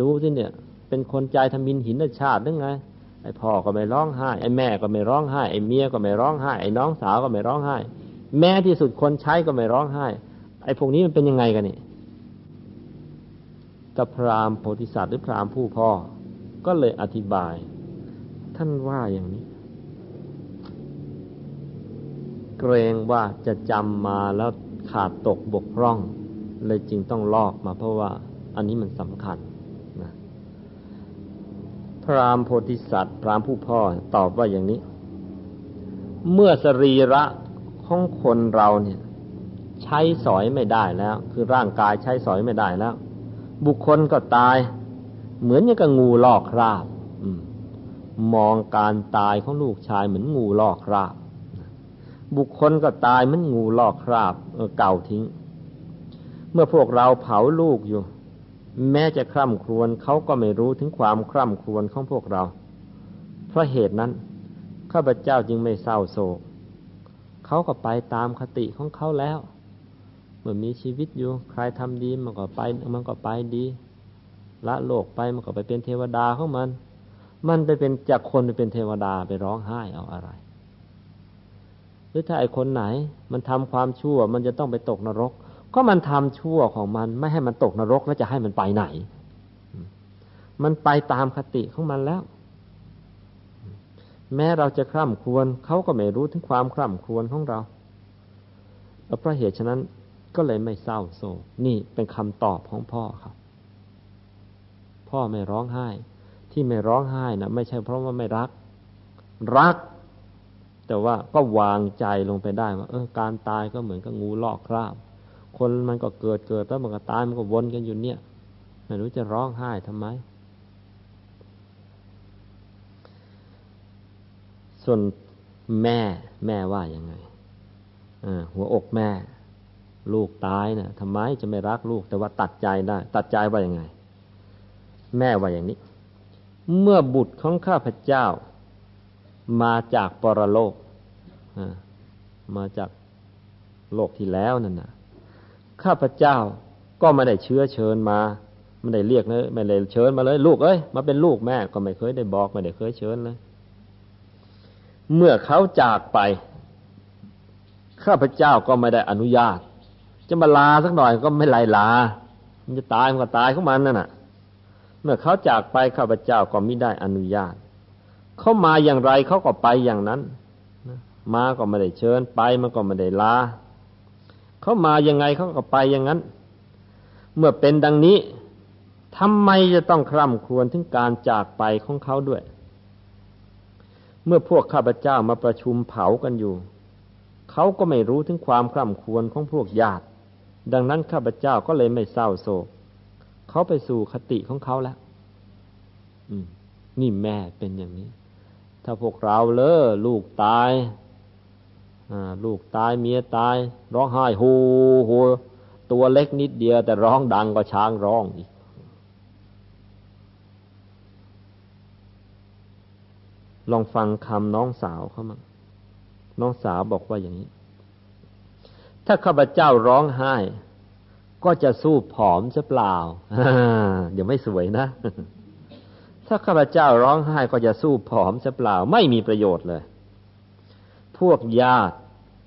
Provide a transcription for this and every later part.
ดูสิเนี่ย เป็นคนใจทมินหินชาติหรือไงไอ้พ่อก็ไม่ร้องไห้ไอ้แม่ก็ไม่ร้องไห้ไอ้เมียก็ไม่ร้องไห้ไอ้น้องสาวก็ไม่ร้องไห้ แม้ที่สุดคนใช้ก็ไม่ร้องไห้ ไอ้พวกนี้มันเป็นยังไงกันนี่กับพรามโพธิสัตว์หรือพรามผู้พ่อ ก็เลยอธิบาย ท่านว่าอย่างนี้ เกรงว่าจะจำมาแล้วขาดตกบกพร่อง เลยจึงต้องลอกมาเพราะว่า อันนี้มันสำคัญ พรามโพธิสัตว์ พรามผู้พ่อตอบว่าอย่างนี้ เมื่อสรีระของคนเราเนี่ย ใช้สอยไม่ได้แล้ว คือร่างกายใช้สอยไม่ได้แล้ว บุคคลก็ตาย เหมือนอย่างกับงูลอกคราบมองการตายของลูกชายเหมือนงูลอกคราบ บุคคลก็ตายเหมันงูลอกคราบเก่าทิ้ง เมื่อพวกเราเผาลูกอยู่ แม้จะคร่ำครวญเขาก็ไม่รู้ถึงความคร่ำครวญของพวกเรา เพราะเหตุนั้น ข้าพเจ้าจึงไม่เศร้าโศก เขาก็ไปตามคติของเขาแล้ว เมื่อมีชีวิตอยู่ใครทำดีมันก็ไปมันก็ไปดี ละโลกไปมันก็ไปเป็นเทวดาของมัน มันไปเป็นจากคนไปเป็นเทวดาไปร้องไห้เอาอะไร หรือถ้าไอคนไหน มันทำความชั่ว มันจะต้องไปตกนรก ก็มันทำชั่วของมัน ไม่ให้มันตกนรกแล้วจะให้มันไปไหน มันไปตามคติของมันแล้ว แม้เราจะคร่ำควรเขาก็ไม่รู้ถึงความคร่ำควรของเราเพราะเหตุฉะนั้นก็เลยไม่เศร้าโศกนี่เป็นคำตอบของพ่อครับ พ่อไม่ร้องไห้ ที่ไม่ร้องไห้นะไม่ใช่เพราะว่าไม่รัก รัก แต่ว่าก็วางใจลงไปได้ว่าเออการตายก็เหมือนกับงูลอกคราบ คนมันก็เกิดเกิดแล้วมันก็ตายมันก็วนกันอยู่เนี่ยไม่รู้จะร้องไห้ทำไม ส่วนแม่แม่ว่ายังไงหัวอกแม่ ลูกตายนะ่ยทำไมจะไม่รักลูก แต่ว่าตัดใจได้ ตัดใจว่ายังไง แม่ว่าอย่างนี้ เมื่อบุตรของข้าพเจ้า มาจากปรโลกมาจากโลกที่แล้วนั่นนะ ข้าพเจ้าก็ไม่ได้เชื้อเชิญมาไม่ได้เรียกเลยไม่ได้เชิญมาเลย ลูกเอ้ยมาเป็นลูกแม่ก็ไม่เคยได้บอกไม่ได้เคยเชิญเลยเมื่อเขาจากไป ข้าพเจ้าก็ไม่ได้อนุญาต จะมาลาสักหน่อยก็ไม่ไล่ลา มันจะตายมันก็ตายของมันนั่นน่ะ เมื่อเขาจากไปข้าพเจ้าก็ไม่ได้อนุญาต เขามาอย่างไรเขาก็ไปอย่างนั้น มาก็ไม่ได้เชิญไปมันก็ไม่ได้ลา เขามายังไงเขาก็ไปอย่างนั้น เมื่อเป็นดังนี้ทำไมจะต้องคร่ำครวญถึงการจากไปของเขาด้วย เมื่อพวกข้าพเจ้ามาประชุมเผากันอยู่ เขาก็ไม่รู้ถึงความคร่ำครวญของพวกญาติ ดังนั้นข้าพเจ้าก็เลยไม่เศร้าโศก เขาไปสู่คติของเขาแล้วนี่แม่เป็นอย่างนี้ ถ้าพวกเราเลอลูกตาย ลูกตายเมียตาย ร้องไห้โฮโหตัวเล็กนิดเดียว แต่ร้องดังก็ช้างร้องอีกลองฟังคำน้องสาวเขามั้งน้องสาวบอกว่าอย่างนี้ ถ้าข้าพเจ้าร้องไห้ ก็จะสู้ผอมจะเปล่าเดี๋ยวไม่สวยนะ ถ้าข้าพเจ้าร้องไห้ก็จะสู้ผอมจะเปล่า ไม่มีประโยชน์เลย พวกญาติ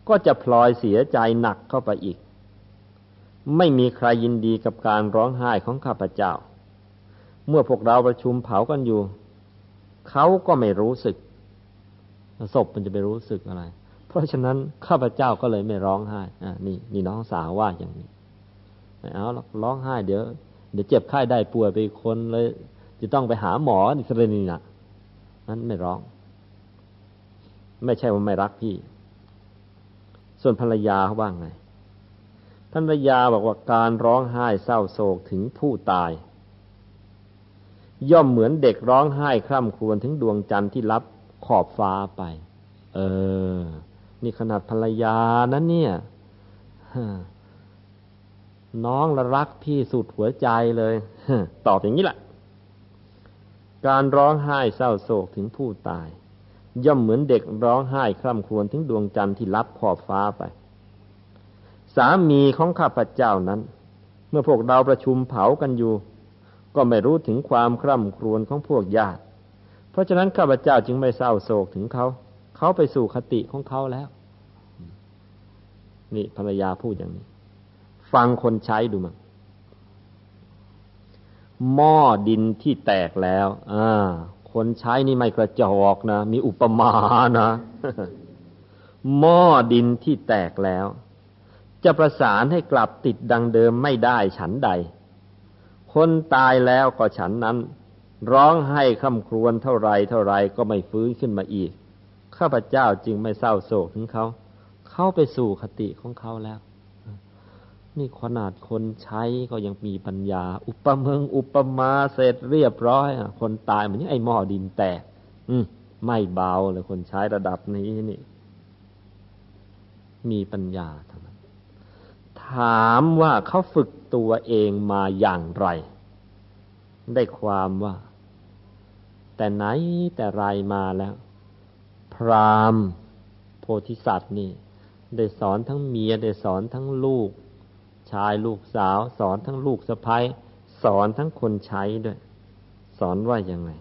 ก็จะพลอยเสียใจหนักเข้าไปอีก ไม่มีใครยินดีกับการร้องไห้ของข้าพเจ้า เมื่อพวกเราประชุมเผากันอยู่ เขาก็ไม่รู้สึกศพมันจะไปรู้สึกอะไร เพราะฉะนั้นข้าพเจ้าก็เลยไม่ร้องไห้อ่านี่นี่น้องสาวว่าอย่างนี้ไม่เอาหรอกร้องไห้เดี๋ยว เดี๋ยวเจ็บไข้ได้ป่วยไปคนเลย จะต้องไปหาหมออิสราเอลนะนั้นไม่ร้อง ไม่ใช่ว่าไม่รักพี่ ส่วนภรรยาเขาว่าไงภรรยาบอกว่าการร้องไห้เศร้าโศกถึงผู้ตาย ย่อมเหมือนเด็กร้องไห้คร่ำครวญถึงดวงจันทร์ที่รับขอบฟ้าไป เออ นี่ขนาดภรรยานั้นเนี่ยน้องละรักพี่สุดหัวใจเลยตอบอย่างนี้แหละ การร้องไห้เศร้าโศกถึงผู้ตาย ย่อมเหมือนเด็กร้องไห้คร่ำครวญถึงดวงจันทร์ที่รับขอบฟ้าไป สามีของข้าพเจ้านั้น เมื่อพวกเราประชุมเผากันอยู่ ก็ไม่รู้ถึงความคร่ำครวญของพวกญาติ เพราะฉะนั้นข้าพเจ้าจึงไม่เศร้าโศกถึงเขา เขาไปสู่คติของเขาแล้ว นี่ภรรยาพูดอย่างนี้ ฟังคนใช้ดูมั้งหม้อดินที่แตกแล้ว อ่า คนใช้นี่ไม่กระจอกนะ มีอุปมานะหม้อดินที่แตกแล้ว จะประสานให้กลับติดดังเดิมไม่ได้ฉันใด คนตายแล้วก็ฉันนั้น ร้องให้คำครวญเท่าไรเท่าไรก็ไม่ฟื้นขึ้นมาอีก ข้าพเจ้าจึงไม่เศร้าโศกถึงเขา เข้าไปสู่คติของเขาแล้ว นี่ขนาดคนใช้ก็ยังมีปัญญา อุปเมืองอุปมาเสร็จเรียบร้อยคนตายมันยังไอ้หม้อดินแตก อืมไม่เบาเลยคนใช้ระดับนี้นี่ มีปัญญาทั้งนั้นถามว่าเขาฝึกตัวเองมาอย่างไร ได้ความว่า แต่ไหนแต่ไรมาแล้ว พรามโพธิสัตว์นี่ ได้สอนทั้งเมียได้สอนทั้งลูก ชายลูกสาว สอนทั้งลูกสะพ้ยสอนทั้งคนใช้ด้วย สอนว่ายังไง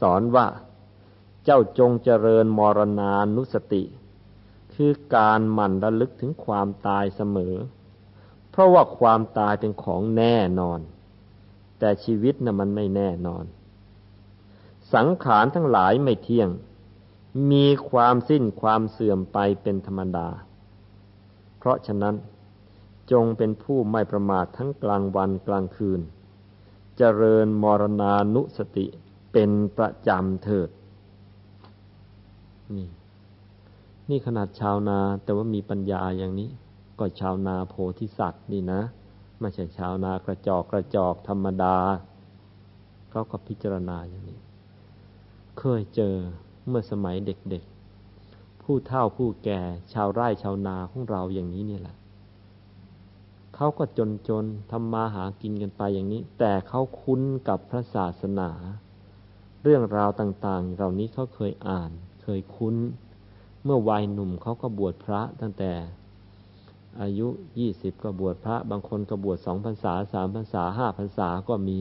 สอนว่าเจ้าจงเจริญมรณานุสติ คือการหมั่นระลึกถึงความตายเสมอ เพราะว่าความตายเป็นของแน่นอน แต่ชีวิตนะ่ะมันไม่แน่นอน สังขารทั้งหลายไม่เที่ยง มีความสิ้นความเสื่อมไปเป็นธรรมดา เพราะฉะนั้น จงเป็นผู้ไม่ประมาททั้งกลางวันกลางคืนเจริญมรณานุสติเป็นประจำเถิด นี่ นี่ขนาดชาวนาแต่ว่ามีปัญญาอย่างนี้ ก็ชาวนาโพธิสัตว์นี่นะ ไม่ใช่ชาวนากระจอกกระจอกธรรมดาเขาก็พิจารณาอย่างนี้ เคยเจอเมื่อสมัยเด็กๆ ผู้เฒ่าผู้แก่ชาวไร่ชาวนาของเราอย่างนี้นี่แหละ เขาก็จนจนทำมาหากินกันไปอย่างนี้ แต่เขาคุ้นกับพระศาสนา เรื่องราวต่างๆ เหล่านี้เขาเคยอ่าน เคยคุ้น เมื่อวัยหนุ่มเขาก็บวชพระตั้งแต่อายุยี่สิบก็บวชพระ บางคนก็บวชสองพรรษาสามพรรษาห้าพรรษาก็มี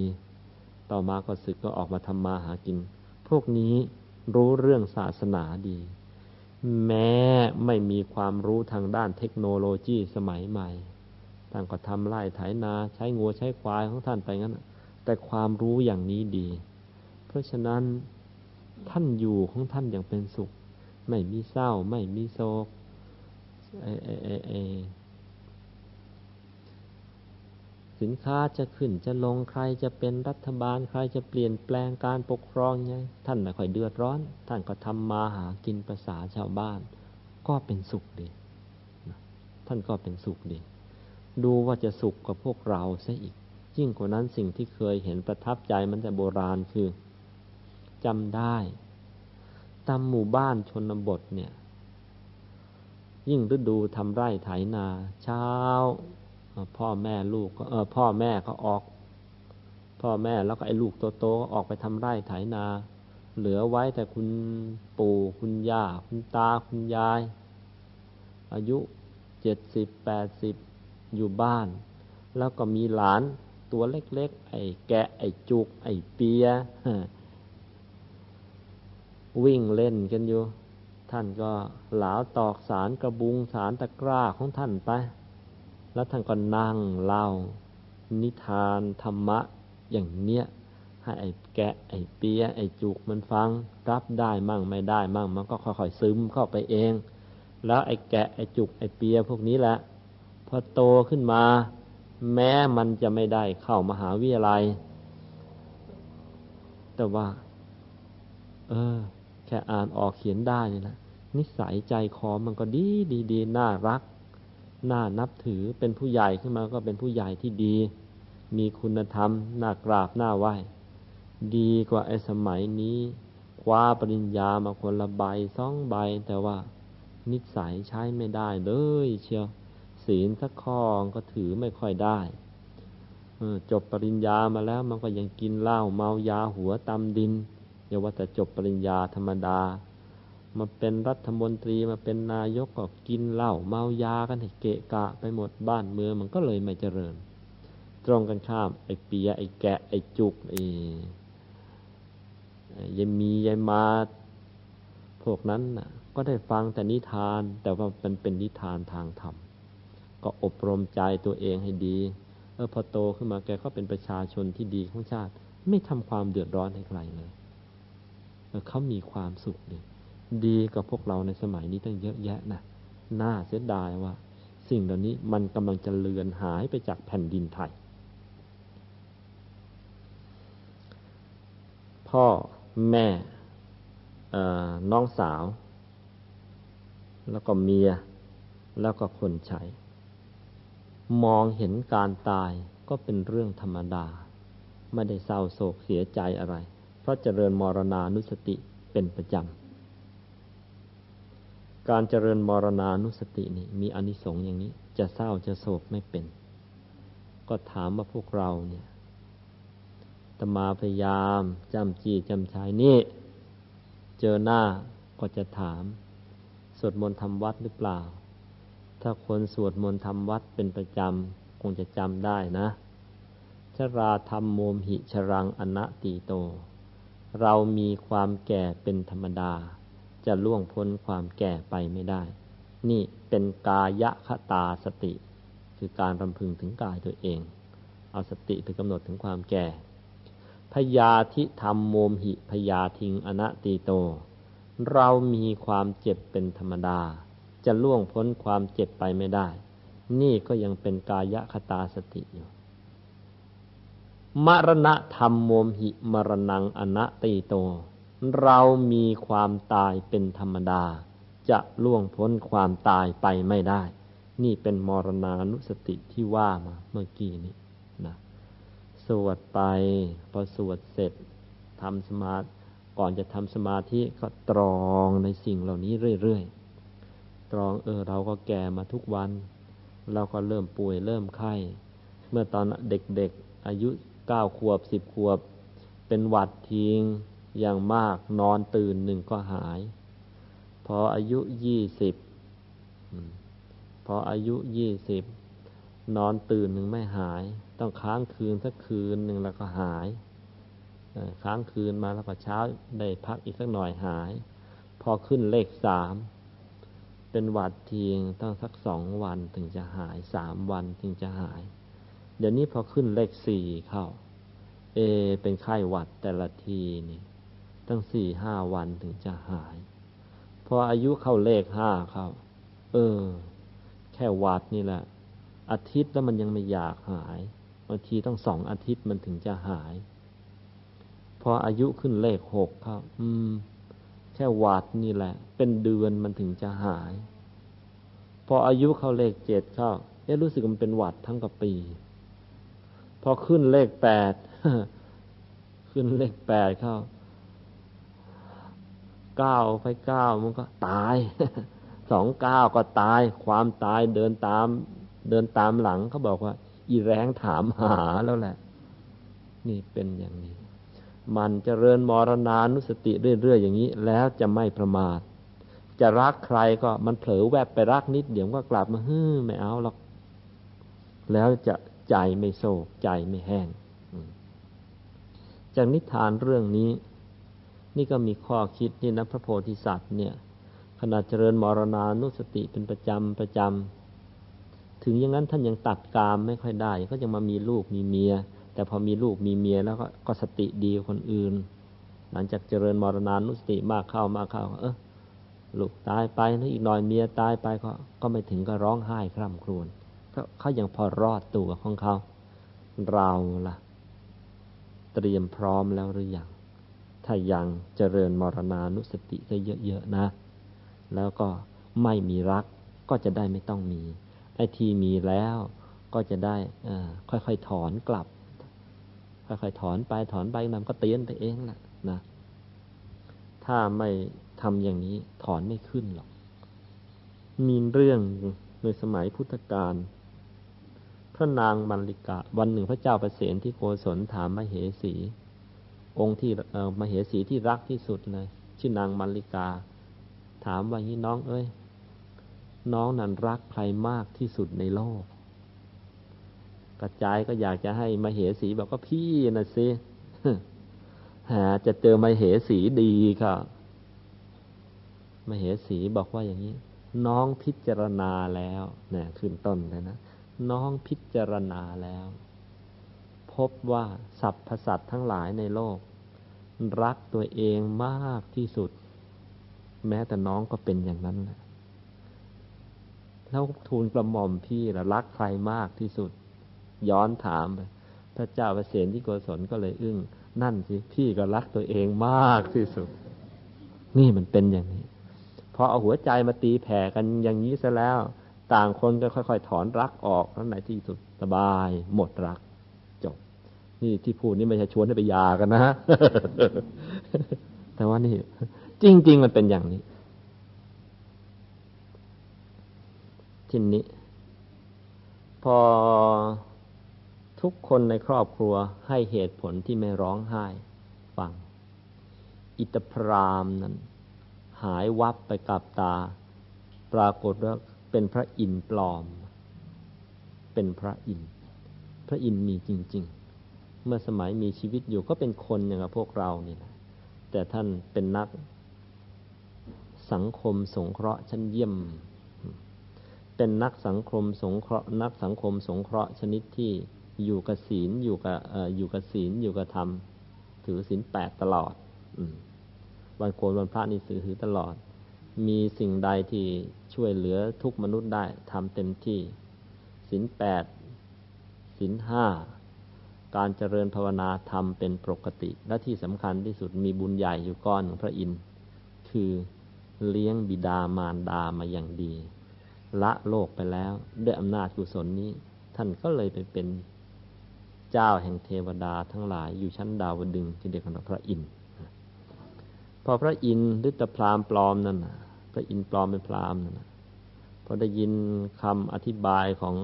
ต่อมาก็ศึกก็ออกมาทำมาหากิน พวกนี้รู้เรื่องศาสนาดี แม้ไม่มีความรู้ทางด้านเทคโนโลยีสมัยใหม่ ท่านก็ทำไร่ไถนา ใช้งัวใช้ควายของท่านไปงั้นแต่ความรู้อย่างนี้ดี เพราะฉะนั้นท่านอยู่ของท่านอย่างเป็นสุข ไม่มีเศร้า ไม่มีโศกเอเอเอเอสินค้าจะขึ้นจะลงใครจะเป็นรัฐบาลใครจะเปลี่ยนแปลงการปกครองไงท่านไม่ค่อยเดือดร้อน ท่านก็ทำมาหากินภาษาชาวบ้าน ก็เป็นสุขดี ท่านก็เป็นสุขดี ดูว่าจะสุขกับพวกเราซะอีก ยิ่งกว่านั้นสิ่งที่เคยเห็นประทับใจมันแต่โบราณคือจำได้ตามหมู่บ้านชนบทเนี่ย ยิ่งฤดูทำไร่ไถนา เช้า พ่อแม่ลูกก็เออพ่อแม่ก็ออก พ่อแม่แล้วก็ไอ้ลูกโตๆก็ออกไปทำไร่ไถนา เหลือไว้แต่คุณปู่คุณย่า คุณตาคุณยาย อายุเจ็ดสิบแปดสิบ อยู่บ้าน แล้วก็มีหลานตัวเล็กๆ ไอ้แกะ ไอ้จุก ไอ้เปีย วิ่งเล่นกันอยู่ ท่านก็หลาวตอกสารกระบุงสารตะกร้าของท่านไป แล้วท่านก็นั่งเล่า นิทานธรรมะอย่างเนี้ยให้ไอ้แกะ ไอ้เปีย ไอ้จุกมันฟัง รับได้มั่งไม่ได้มั่ง มันก็ค่อยๆซึมเข้าไปเอง แล้วไอ้แกะ ไอ้จุก ไอ้เปียพวกนี้แหละ อโตขึ้นมา แม้มันจะไม่ได้เข้ามหาวิทยาลัย แต่ว่า เออ แค่อ่านออกเขียนได้นี่นะนิสัยใจคอมันก็ดีดีดีน่ารัก น่านับถือเป็นผู้ใหญ่ขึ้นมาก็เป็นผู้ใหญ่ที่ดี มีคุณธรรมน่ากราบน่าไหวดีกว่าไอ้สมัยนี้คว้าปริญญามาคนละใบสองใบ แต่ว่านิสัยใช้ไม่ได้เลยเชียว ศีลสักข้อก็ถือไม่ค่อยได้จบปริญญามาแล้วมันก็ยังกินเหล้าเมายาหัวตำดินอย่าว่าแต่จบปริญญาธรรมดา มาเป็นรัฐมนตรีมาเป็นนายกก็กินเหล้าเมายากันให้เกะกะไปหมดบ้านเมืองมันก็เลยไม่เจริญ ตรงกันข้ามไอ้เปียไอ้แกะไอ้จุกไอ้ยายมียายมาพวกนั้นน่ะ ก็ได้ฟังแต่นิทานแต่ว่ามันเป็นนิทานทางธรรม ก็อบรมใจตัวเองให้ดี เออพอโตขึ้นมาแกก็เป็นประชาชนที่ดีของชาติ ไม่ทำความเดือดร้อนให้ใครเลยเออเขามีความสุขดีดีกับพวกเราในสมัยนี้ตั้งเยอะแยะนะน่าเสียดายว่า สิ่งเหล่านี้มันกำลังจะเลือนหายไปจากแผ่นดินไทย พ่อแม่น้องสาว แล้วก็เมีย แล้วก็คนใช้ มองเห็นการตายก็เป็นเรื่องธรรมดา ไม่ได้เศร้าโศกเสียใจอะไร เพราะเจริญมรณานุสติเป็นประจำ การเจริญมรณานุสตินี่มีอนิสงส์อย่างนี้ จะเศร้าจะโศกไม่เป็น ก็ถามว่าพวกเราเนี่ยตมาพยายามจำจีจำชายนี่ เจอหน้าก็จะถาม สวดมนต์ทำวัดหรือเปล่า ถ้าคนสวดมนต์ทำวัดเป็นประจำ คงจะจำได้นะ ชราธรรมโมมหิชรังอนะตีโต เรามีความแก่เป็นธรรมดา จะล่วงพ้นความแก่ไปไม่ได้ นี่เป็นกายคตาสติ คือการรำพึงถึงกายตัวเอง เอาสติไปกำหนดถึงความแก่ พยาธิธรรมโมมหิพยาทิงอนัตีโต เรามีความเจ็บเป็นธรรมดา จะล่วงพ้นความเจ็บไปไม่ได้ นี่ก็ยังเป็นกายคตาสติอยู่ มรณะธรรมโมมหิมรณังอนัตีโต เรามีความตายเป็นธรรมดา จะล่วงพ้นความตายไปไม่ได้ นี่เป็นมรณานุสติที่ว่ามาเมื่อกี้นี้นะสวดไป พอสวดเสร็จทำสมาธิก่อนจะทำสมาธิก็ตรองในสิ่งเหล่านี้เรื่อยๆ ตรองเออเราก็แก่มาทุกวัน เราก็เริ่มป่วยเริ่มไข้ เมื่อตอนเด็กๆอายุเก้าขวบสิบขวบ เป็นหวัดทิ้งอย่างมากนอนตื่นหนึ่งก็หาย พออายุยี่สิบพออายุยี่สิบนอนตื่นหนึ่งไม่หาย ต้องค้างคืนสักคืนหนึ่งแล้วก็หายค้างคืนมาแล้วก็เช้าได้พักอีกสักหน่อยหาย พอขึ้นเลขสาม เป็นหวัดทีงต้องสักสองวันถึงจะหายสามวันถึงจะหาย เดี๋ยวนี้พอขึ้นเลขสี่เข้า เอ เป็นไข้หวัดแต่ละทีนี่ตั้งสี่ห้าวันถึงจะหาย พออายุเข้าเลขห้าเข้า เออ แค่หวัดนี่แหละ อาทิตย์แล้วมันยังไม่อยากหายบางทีต้องสองอาทิตย์มันถึงจะหาย พออายุขึ้นเลขหกครับอืม แค่วาดนี่แหละ เป็นเดือนมันถึงจะหาย พออายุเข้าเลขเจ็ดเข้าเอ๊ะรู้สึกมันเป็นหวัดทั้งกับปี พอขึ้นเลขแปดขึ้นเลขแปดเข้าเก้าไปเก้ามันก็ตายสองเก้าก็ตาย ความตายเดินตาม เดินตามหลังเขาบอกว่า อีแรงถามหาแล้วแหละ นี่เป็นอย่างนี้ มันจเจริญมรณานุสติเรื่อยๆอย่างนี้ แล้วจะไม่ประมาท จะรักใครก็มันเผลอแวบไปรักนิดเดี๋ยวก็กลับมาฮึไม่เอาหรอก แล้วจะใจไม่โศกใจไม่แห้ง จากนิทานเรื่องนี้ นี่ก็มีข้อคิดนี่นะพระโพธิสัตว์เนี่ยขณะเจริญมรณานุสติเป็นประจำประจำถึงอย่างนั้นท่านยังตัดกามไม่ค่อยได้ ก็ยังมามีลูกมีเมีย แต่พอมีลูกมีเมียแล้วก็กสติดีคนอื่น หลังจากเจริญมรณานุสติมากเข้ามากเข้า เออลูกตายไปนะอีกหน่อยเมียตายไปก็ก็ไม่ถึงก็ร้องไห้คร่ำครวญเพราะเขายังพอรอดตัวของเขา เราล่ะ เตรียมพร้อมแล้วหรือยังถ้ายังเจริญมรณานุสติจะเยอะๆนะ แล้วก็ไม่มีรักก็จะได้ไม่ต้องมีไอ้ที่มีแล้วก็จะได้ค่อยๆถอนกลับ ค่อยๆถอนไปถอนไปมันก็เตียนไปเองแหละนะถ้าไม่ทำอย่างนี้ถอนไม่ขึ้นหรอก มีเรื่องในสมัยพุทธกาลพระนางมัลลิกะ วันหนึ่งพระเจ้าประเสนที่โกศลถามมเหสี องค์ที่มเหสีที่รักที่สุดเลยชื่อนางมัลลิกา ถามว่านี้น้องเอ้ย น้องนั้นรักใครมากที่สุดในโลก กระจายก็อยากจะให้มาเหสีบอกก็พี่นะสิหาจะเจอมาเหสีดีค่ะมาเหสีบอกว่าอย่างนี้ น้องพิจารณาแล้วเนี่ยขึ้นต้นเลยนะน้องพิจารณาแล้ว พบว่าสัพพสัตทั้งหลายในโลก รักตัวเองมากที่สุด แม้แต่น้องก็เป็นอย่างนั้นแหละแล้วทูลกระหม่อมพี่ละรักใครมากที่สุด ย้อนถามไปพระเจ้าประเสนที่โกศลก็เลยอึ้งนั่นสิพี่ก็รักตัวเองมากที่สุด นี่มันเป็นอย่างนี้พอเอาหัวใจมาตีแผ่กันอย่างนี้ซะแล้ว ต่างคนก็ค่อย ๆ ถอนรักออกแล้วในที่สุดสบาย หมดรัก จบ นี่ที่พูดนี่ไม่ใช่ชวนให้ไปยากันนะฮะแต่ว่านี่ จริง ๆ มันเป็นอย่างนี้ทีนี้พอ ทุกคนในครอบครัวให้เหตุผลที่ไม่ร้องไห้ฟัง อิตพรามนั้น หายวับไปกับตา ปรากฏว่าเป็นพระอินทร์ปลอม เป็นพระอินทร์พระอินทร์มีจริง ๆ เมื่อสมัยมีชีวิตอยู่ก็เป็นคนอย่างกับพวกเรานี่แหละแต่ท่านเป็นนักสังคมสงเคราะห์ชั้นเยี่ยม เป็นนักสังคมสงเคราะห์นักสังคมสงเคราะห์ชนิดที่ อยู่กับศีลอยู่กับอยู่กับศีลอยู่กับธรรม ถือศีลแปดตลอดอวันโกนวันพระนี่สือถือตลอด มีสิ่งใดที่ช่วยเหลือทุกมนุษย์ได้ทำเต็มที่สินแปดสินห้าการเจริญภาวนาทำเป็นปกติ และที่สำคัญที่สุดมีบุญใหญ่อยู่ก้อนของพระอินทร์คือเลี้ยงบิดามารดามาอย่างดี ละโลกไปแล้วด้วยอำนาจกุศลนี้ ท่านก็เลยไปเป็น เจ้าแห่งเทวดาทั้งหลายอยู่ชั้นดาวดึงที่เรียกว่าพระอินทร์พอพระอินทร์หรือตะพรามปลอมนั่นนะพระอินทร์ปลอมเป็นพรามนั่นนะพอได้ยินคำอธิบายของ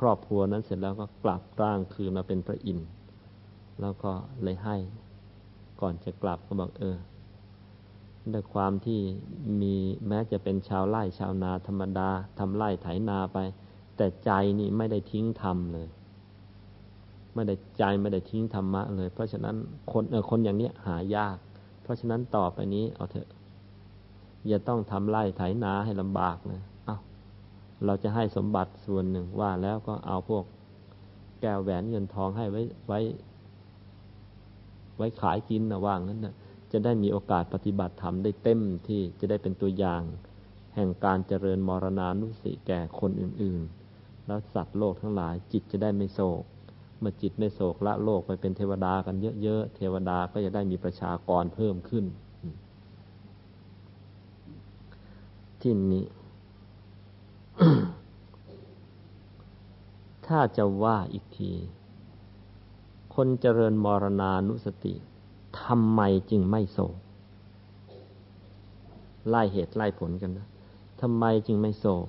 ครอบครัวนั้นเสร็จแล้วก็กลับร่างคืนมาเป็นพระอินทร์แล้วก็เลยให้ก่อนจะกลับก็บอกเออด้วยความที่มีแม้จะเป็นชาวไร่ชาวนาธรรมดาทำไร่ไถนาไป แต่ใจนี่ไม่ได้ทิ้งธรรมเลย ไม่ได้ใจไม่ได้ทิ้งธรรมะเลย เพราะฉะนั้นคนเออคนอย่างเนี้ยหายาก เพราะฉะนั้นต่อไปนี้เอาเถอะอย่าต้องทำไร่ไถนาให้ลำบากนะเอาเราจะให้สมบัติส่วนหนึ่งว่าแล้วก็เอาพวก แก้วแหวนเงินทองให้ไว้ไว้ ไว้ขายกินนะว่างนั้นนะจะได้มีโอกาสปฏิบัติธรรมได้เต็มที่จะได้เป็นตัวอย่าง แห่งการเจริญมรณานุสิแก่คนอื่น ๆ แล้วสัตว์โลกทั้งหลายจิตจะได้ไม่โศก เมื่อจิตไม่โศกละโลกไปเป็นเทวดากันเยอะๆ เทวดาก็จะได้มีประชากรเพิ่มขึ้น ที่นี้ ถ้าจะว่าอีกที คนเจริญมรณานุสติทำไมจึงไม่โศก ไล่เหตุไล่ผลกันนะทำไมจึงไม่โศก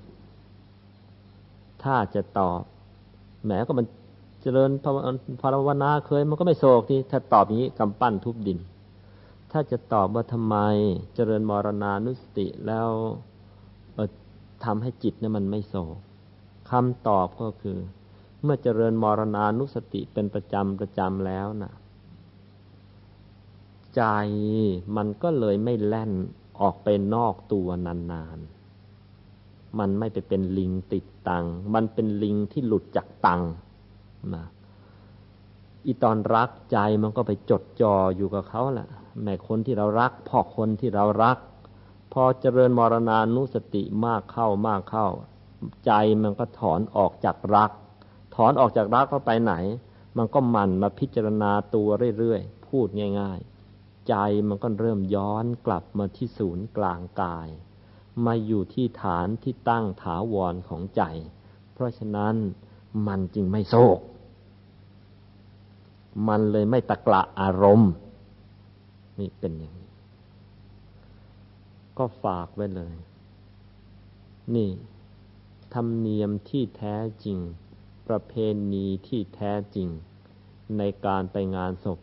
ถ้าจะตอบแหมก็มัน เจริญภาวนาเคยมันก็ไม่โศกที่ถ้าตอบอย่างนี้กำปั้นทุบดิน ถ้าจะตอบว่าทำไมเจริญมรณานุสติแล้วทำให้จิตเนี่ยมันไม่โศกคำตอบก็คือ เมื่อเจริญมรณานุสติเป็นประจำประจำแล้วนะใจมันก็เลยไม่แล่นออกไปนอกตัวนานๆ มันไม่ไปเป็นลิงติดตัง มันเป็นลิงที่หลุดจากตัง นะอีตอนรักใจมันก็ไปจดจ่ออยู่กับเขาแหละแม่คนที่เรารักพ่อคนที่เรารัก พอเจริญมรณานุสติมากเข้ามากเข้า ใจมันก็ถอนออกจากรัก ถอนออกจากรักเข้าไปไหน มันก็มันมาพิจารณาตัวเรื่อยๆพูดง่าย ๆ ใจมันก็เริ่มย้อนกลับมาที่ศูนย์กลางกาย มาอยู่ที่ฐานที่ตั้งถาวรของใจ เพราะฉะนั้นมันจึงไม่โศก มันเลยไม่ตะกละอารมณ์ นี่เป็นอย่างนี้ ก็ฝากไว้เลย นี่ธรรมเนียมที่แท้จริง ประเพณีที่แท้จริง ในการไปงานศพ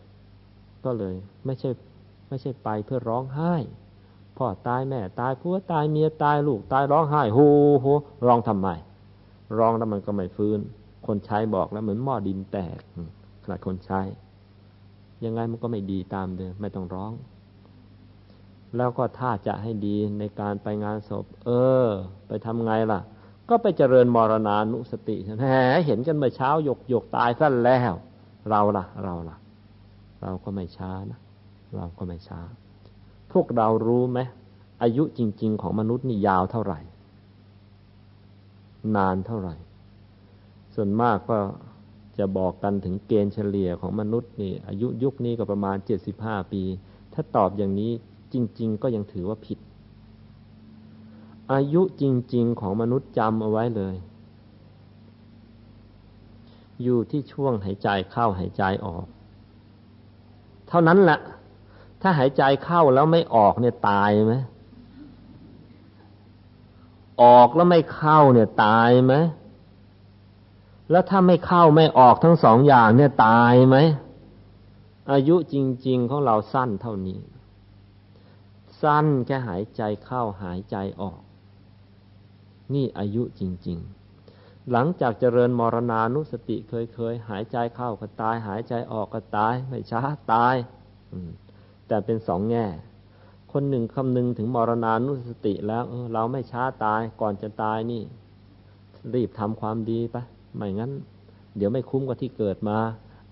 ก็เลยไม่ใช่ไม่ใช่ไปเพื่อร้องไห้พ่อตายแม่ตายผัวตายเมียตายลูกตายร้องไห้โฮโหร้องทำไมร้องแล้วมันก็ไม่ฟื้น คนใช้บอกแล้วเหมือนหม้อดินแตก ขนาดคนใช้ ยังไงมันก็ไม่ดีตามเดิมไม่ต้องร้อง แล้วก็ถ้าจะให้ดีในการไปงานศพ เออ ไปทำไงล่ะ ก็ไปเจริญมรณานุสติแหมเห็นกันเมื่อเช้าหยกหยกตายสั้นแล้ว เราล่ะ เราล่ะ เราก็ไม่ช้านะเราก็ไม่ช้า พวกเรารู้ไหมอายุจริง ๆ ของมนุษย์นี่ยาวเท่าไหร่ นานเท่าไหร่ ส่วนมากก็ จะบอกกันถึงเกณฑ์เฉลี่ยของมนุษย์นี่อายุยุคนี้ก็ประมาณเจ็ดสิบห้าปี ถ้าตอบอย่างนี้จริง ๆ ก็ยังถือว่าผิด อายุจริง ๆ ของมนุษย์จำเอาไว้เลย อยู่ที่ช่วงหายใจเข้าหายใจออก เท่านั้นแหละถ้าหายใจเข้าแล้วไม่ออกเนี่ยตายไหมออกแล้วไม่เข้าเนี่ยตายไหม แล้วถ้าไม่เข้าไม่ออกทั้งสองอย่างเนี่ยตายไหม อายุจริง ๆ ของเราสั้นเท่านี้ สั้นแค่หายใจเข้าหายใจออก นี่อายุจริง ๆ หลังจากเจริญมรณานุสติเคยๆหายใจเข้าก็ตาย หายใจออกก็ตาย ไม่ช้าตายแต่เป็นสองแง่ คนหนึ่งคำนึงถึงมรณานุสติแล้วเออเราไม่ช้าตายก่อนจะตายนี่ รีบทำความดีไป ไม่งั้น เดี๋ยวไม่คุ้มกับที่เกิดมา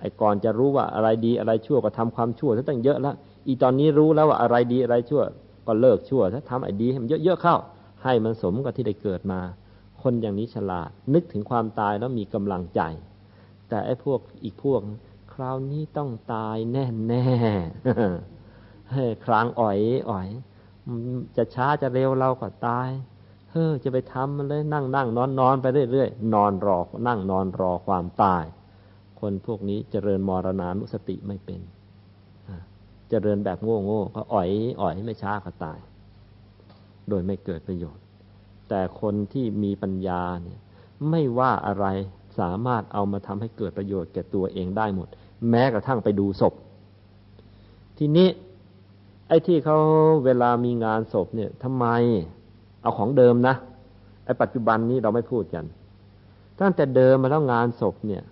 ไอ้ก่อนจะรู้ว่าอะไรดีอะไรชั่วก็ทำความชั่วซะตั้งเยอะแล้วอีตอนนี้รู้แล้วว่าอะไรดีอะไรชั่ว ก็เลิกชั่วถ้าทำไอ้ดีให้มันเยอะๆเข้า ให้มันสมกับที่ได้เกิดมา คนอย่างนี้ฉลาด นึกถึงความตายแล้วมีกำลังใจ แต่ไอ้พวกอีกพวก คราวนี้ต้องตายแน่แน่ครางอ่อยอ่อย จะช้าจะเร็วเราก็ตาย เฮ้อจะไปทำมันเลยนั่งนั่งนอนนอนไปเรื่อยๆนอนรอ นั่งนอนรอความตาย คนพวกนี้เจริญมรณานุสติไม่เป็นเจริญแบบโง่โง่ก็อ่อยอ่อยไม่ช้าก็ตาย โดยไม่เกิดประโยชน์ แต่คนที่มีปัญญาเนี่ย ไม่ว่าอะไรสามารถเอามาทำให้เกิดประโยชน์แก่ตัวเองได้หมด แม้กระทั่งไปดูศพ ทีนี้ ไอ้ที่เขาเวลามีงานศพเนี่ยทำไม เอาของเดิมนะไอ้ปัจจุบันนี้เราไม่พูดกัน ตั้งแต่เดิมมาแล้วงานศพเนี่ย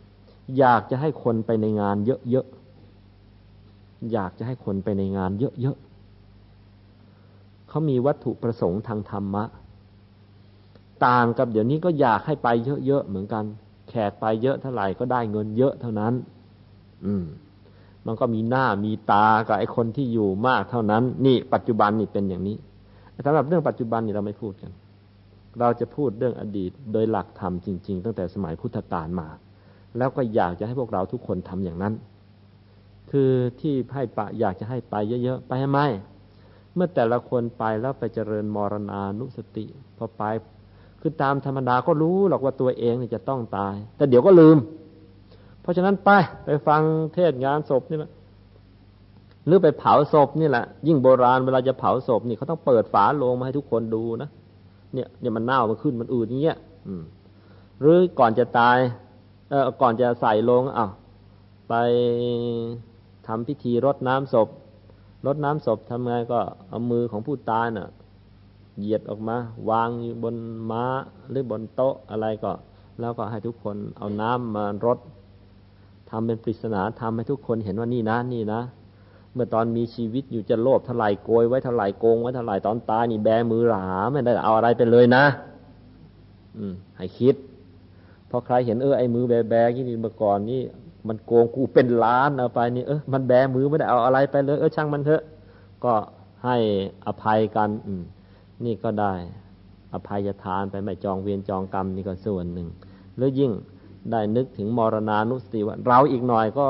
อยากจะให้คนไปในงานเยอะๆอยากจะให้คนไปในงานเยอะๆเขามีวัตถุประสงค์ทางธรรมะ ต่างกับเดี๋ยวนี้ก็อยากให้ไปเยอะๆเหมือนกัน แขกไปเยอะเท่าไหร่ก็ได้เงินเยอะเท่านั้น อืม มันก็มีหน้ามีตากับไอ้คนที่อยู่มากเท่านั้น นี่ปัจจุบันนี่เป็นอย่างนี้ สำหรับเรื่องปัจจุบันนี่เราไม่พูดกัน เราจะพูดเรื่องอดีตโดยหลักธรรมจริง ๆ ตั้งแต่สมัยพุทธกาลมา แล้วก็อยากจะให้พวกเราทุกคนทำอย่างนั้น คือที่ให้ปะอยากจะให้ไปเยอะๆไปให้ไมเมื่อแต่ละคนไปแล้วไปเจริญมรณานุสติพอไปคือตามธรรมดาก็รู้หรอกว่าตัวเองนี่จะต้องตาย แต่เดี๋ยวก็ลืม เพราะฉะนั้นไปไปฟังเทศงานศพนี่แหละ หรือไปเผาศพนี่แหละ ยิ่งโบราณเวลาจะเผาศพนี่เขาต้องเปิดฝาโลงมาให้ทุกคนดูนะเนี่ยเนี่ยมันเน่ามันขึ้นมันอืดอย่างเงี้ยอืม หรือก่อนจะตาย เออก่อนจะใส่ลงอ้าวไปทำพิธีรดน้ำศพรดน้ำศพทำไงก็เอามือของผู้ตายน่ะเหยียดออกมา วางอยู่บนม้าหรือบนโต๊ะอะไรก็ แล้วก็ให้ทุกคนเอาน้ำมารดทำเป็นปริศนาทำให้ทุกคนเห็นว่านี่นะนี่นะ เมื่อตอนมีชีวิตอยู่จะโลภเท่าไหร่โกยไว้เท่าไหร่โกงไว้เท่าไหร่ตอนตายนี่แบมือหลาไม่ได้เอาอะไรไปเลยนะ อืมให้คิดพอใครเห็นเออไอ้มือแบแบที่นี่เมื่อก่อนนี่มันโกงกูเป็นล้านเอาไปนี่เออมันแบมือไม่ได้เอาอะไรไปเลยเออช่างมันเถอะ ก็ให้อภัยกัน อืม นี่ก็ได้ อภัยทานไปไม่จองเวียนจองกรรมนี่ก็ส่วนหนึ่งหรือยิ่งได้นึกถึงมรณานุสติว่าเราอีกหน่อยก็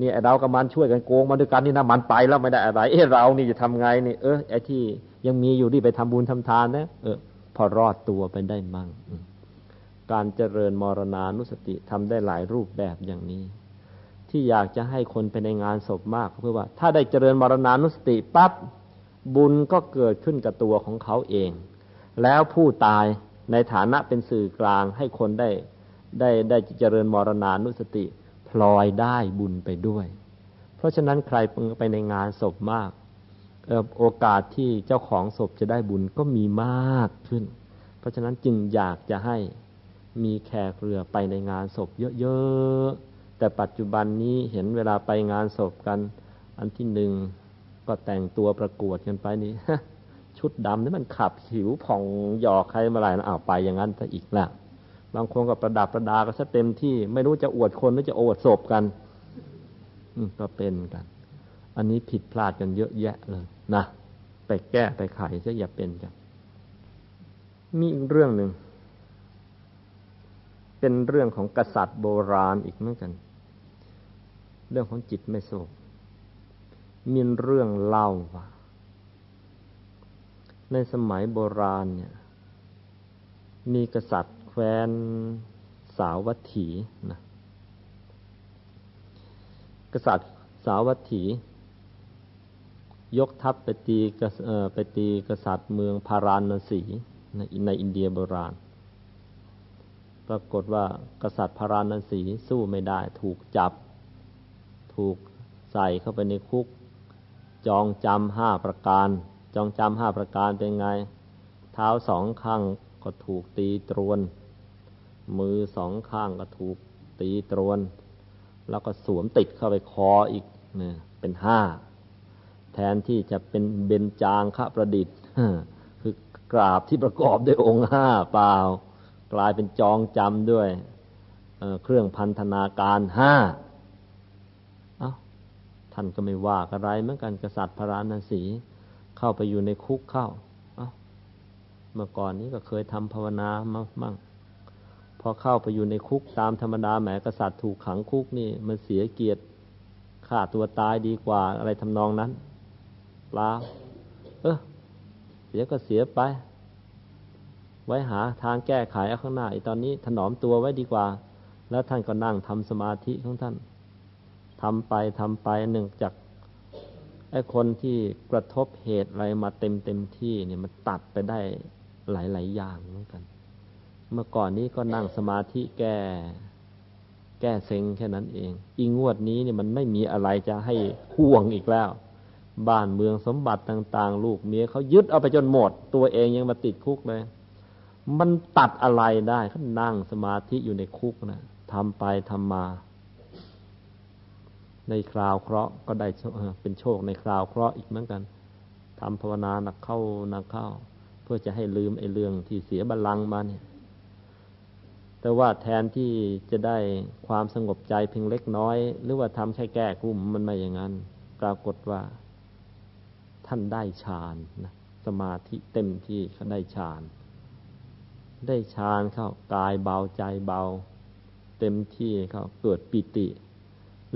นี่เรากับมันช่วยกันโกงมาด้วยกันนี่นะมันไปแล้วไม่ได้อะไร เออเรานี่จะทำไงนี่เออไอ้ที่ยังมีอยู่ที่ไปทำบุญทำทานนะเออ พอรอดตัวไปได้มั่งการเจริญมรณานุสติทำได้หลายรูปแบบอย่างนี้ ที่อยากจะให้คนไปในงานศพมากเพื่อว่า ถ้าได้เจริญมรณานุสติปั๊บบุญก็เกิดขึ้นกับตัวของเขาเอง แล้วผู้ตายในฐานะเป็นสื่อกลางให้คนได้ได้ได้เจริญมรณานุสติ ลอยได้บุญไปด้วย เพราะฉะนั้นใครไปในงานศพมากโอกาสที่เจ้าของศพจะได้บุญก็มีมากขึ้น เพราะฉะนั้นจึงอยากจะให้มีแขกเรือไปในงานศพเยอะๆ แต่ปัจจุบันนี้เห็นเวลาไปงานศพกัน อันที่หนึ่งก็แต่งตัวประกวดกันไปนี่ชุดดำนี่มันขับผิวผ่องหยอกใครมาหลายนะอ้าวไปอย่างนั้นซะอีกแล้ว บางคนก็ประดับประดาก็ซะเต็มที่ ไม่รู้จะอวดคนหรือจะอวดศพกัน อืก็เป็นกัน อันนี้ผิดพลาดกันเยอะแยะเลยนะไปแก้ไปไขซะอย่าเป็นกันมีอีกเรื่องหนึ่งเป็นเรื่องของกษัตริย์โบราณอีกเหมือนกัน เรื่องของจิตไม่โศกมีเรื่องเล่าว่าในสมัยโบราณเนี่ย มีกษัตริย์ แคว้นสาวัตถีนะกษัตริย์สาวัตถี ยกทัพไปตีไปตีกษัตริย์เมืองพาราณสีในในอินเดียโบราณ ปรากฏว่ากษัตริย์พาราณสีสู้ไม่ได้ถูกจับ ถูกใส่เข้าไปในคุก จองจำห้าประการ จองจำห้าประการเป็นไง เท้าสองข้างก็ถูกตีตรวน มือสองข้างก็ถูกตีตรวน แล้วก็สวมติดเข้าไปคออีกเนี่ยเป็นห้า แทนที่จะเป็นเบญจางคะประดิษฐ์คือกราบที่ประกอบด้วยองค์ห้าเปล่า กลายเป็นจองจำด้วยเเครื่องพันธนาการห้าเอา้าท่านก็ไม่ว่าอะไรเหมือนกันกษัตริย์พระราณสีเข้าไปอยู่ในคุกเข้า เอา้าเมื่อก่อนนี้ก็เคยทำภาวนามามั่ง พอเข้าไปอยู่ในคุกตามธรรมดาแหมกษัตริย์ถูกขังคุกนี่ มันเสียเกียรติฆ่าตัวตายดีกว่าอะไรทำนองนั้นเปล่าเออเสียก็เสียไป ไว้หาทางแก้ไขเอาข้างหน้าอีตอนนี้ถนอมตัวไว้ดีกว่า แล้วท่านก็นั่งทำสมาธิของท่านทำไปทำไปหนึ่งจากไอ้คนที่กระทบเหตุอะไรมาเต็มเต็มที่เนี่ยมันตัดไปได้หลาย ๆ อย่างเหมือนกัน เมื่อก่อนนี้ก็นั่งสมาธิแก้ แก้เซ็งแค่นั้นเอง อีงวดนี้เนี่ยมันไม่มีอะไรจะให้ห่วงอีกแล้ว บ้านเมืองสมบัติต่าง ๆ ลูกเมียเขายึดเอาไปจนหมด ตัวเองยังมาติดคุกเลย มันตัดอะไรได้เขานั่งสมาธิอยู่ในคุกนะทำไปทำมา ในคราวเคราะห์ก็ได้เป็นโชคในคราวเคราะห์อีกเหมือนกันทำภาวนาหนักเข้าหนักเข้า เพื่อจะให้ลืมไอ้เรื่องที่เสียบัลลังก์มาเนี่ย แต่ว่าแทนที่จะได้ความสงบใจเพียงเล็กน้อย หรือว่าทำแค่แก้กลุ่มมันไม่อย่างนั้น ปรากฏว่า ท่านได้ฌานนะสมาธิเต็มที่เขาได้ฌาน ได้ฌานเข้ากายเบาใจเบา เต็มที่เขาเกิดปิติ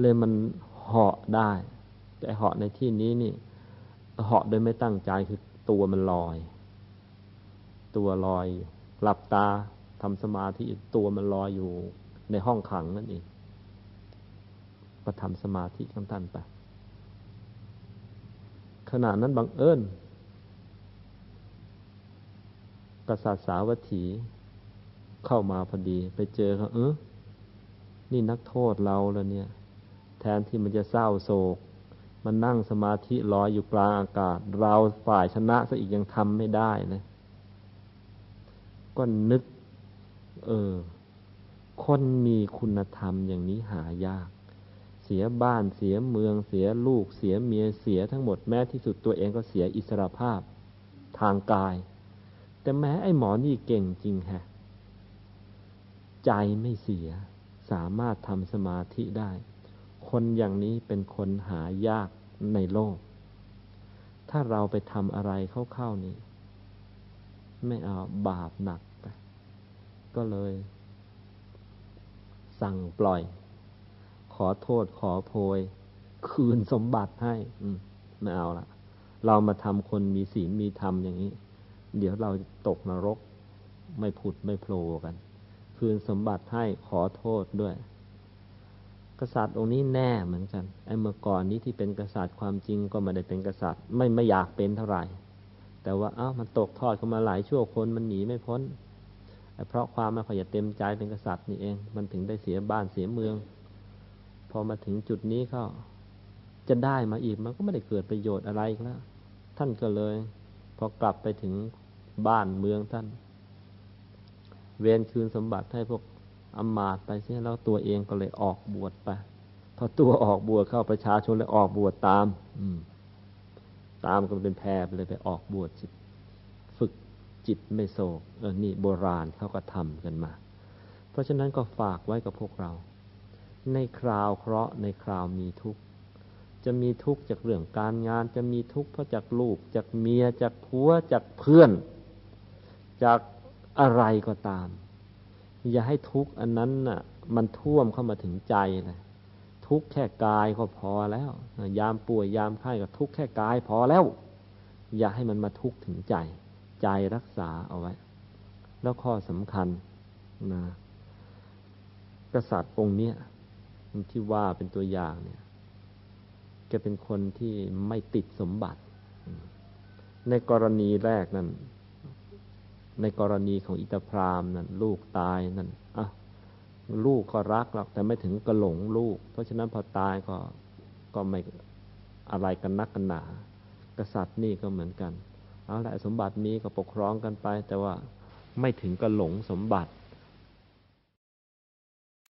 เลยมันเหาะได้ แต่เหาะในที่นี้นี่เหาะโดยไม่ตั้งใจคือตัวมันลอย ตัวลอยหลับตา ทำสมาธิตัวมันลอยอยู่ในห้องขังนั่นเองก็ทำสมาธิของท่านไปขณะนั้นบังเอิญกษัตริย์สาวัตถีเข้ามาพอดี ไปเจอเขาเออนี่นักโทษเราแล้วเนี่ย แทนที่มันจะเศร้าโศก มันนั่งสมาธิลอยอยู่กลางอากาศ เราฝ่ายชนะซะอีกยังทำไม่ได้นะ ก็นึก เออ คนมีคุณธรรมอย่างนี้หายาก เสียบ้านเสียเมืองเสียลูกเสียเมียเสียทั้งหมดแม้ที่สุดตัวเองก็เสียอิสรภาพ ทางกาย แต่แม้ไอ้หมอนี่เก่งจริงแฮะ ใจไม่เสีย สามารถทำสมาธิได้ คนอย่างนี้เป็นคนหายากในโลก ถ้าเราไปทำอะไรเข้าๆนี่ไม่เอาบาปหนัก ก็เลย สั่งปล่อย ขอโทษขอโพย คืนสมบัติให้ อืมไม่เอาละเรามาทำคนมีศีลมีธรรมอย่างนี้ เดี๋ยวเราตกนรก ไม่ผุดไม่โผล่กัน คืนสมบัติให้ขอโทษด้วย กษัตริย์องค์นี้แน่เหมือนกันไอ้เมื่อก่อนนี้ที่เป็นกษัตริย์ความจริงก็ไม่ได้เป็นกษัตริย์ ไม่ไม่อยากเป็นเท่าไหร่ แต่ว่าเอ้ามันตกทอดเข้ามาหลายชั่วคนมันหนีไม่พ้น เพราะความไม่ค่อยจะเต็มใจเป็นกษัตริย์นี่เอง มันถึงได้เสียบ้านเสียเมือง พอมาถึงจุดนี้เขาจะได้มาอีกมันก็ไม่ได้เกิดประโยชน์อะไรแล้ว ท่านก็เลย พอกลับไปถึงบ้านเมืองท่าน เวนคืนสมบัติให้พวกอำมาตไปเสียแล้วตัวเองก็เลยออกบวชไปพอตัวออกบวชเข้าประชาชนเลยออกบวชตาม อืม ตามกันเป็นแพรไปเลยไปออกบวชจิ จิตไม่โศกนี่โบราณเขาก็ทำกันมา เพราะฉะนั้นก็ฝากไว้กับพวกเรา ในคราวเคราะห์ในคราวมีทุกข์ จะมีทุกข์จากเรื่องการงาน จะมีทุกข์เพราะจากลูก จากเมีย จากผัว จากเพื่อน จากอะไรก็ตาม อย่าให้ทุกข์อันนั้นน่ะ มันท่วมเข้ามาถึงใจเลยทุกข์แค่กายก็พอแล้ว ยามป่วยยามไข้ก็ทุกข์แค่กายพอแล้ว อย่าให้มันมาทุกข์ถึงใจ ใจรักษาเอาไว้ แล้วข้อสำคัญนะกษัตริย์องค์เนี้ยที่ว่าเป็นตัวอย่างเนี่ยแกเป็นคนที่ไม่ติดสมบัติ ในกรณีแรกนั้นในกรณีของอิตาพรามนั่นลูกตายนั่นอะลูกก็รักหรอกแต่ไม่ถึงกระหลงลูก เพราะฉะนั้นพอตายก็ก็ไม่อะไรกันนักกันหนา กษัตริย์นี่ก็เหมือนกัน เอาละสมบัติมีก็ปกครองกันไป แต่ว่าไม่ถึงกระหลงสมบัติ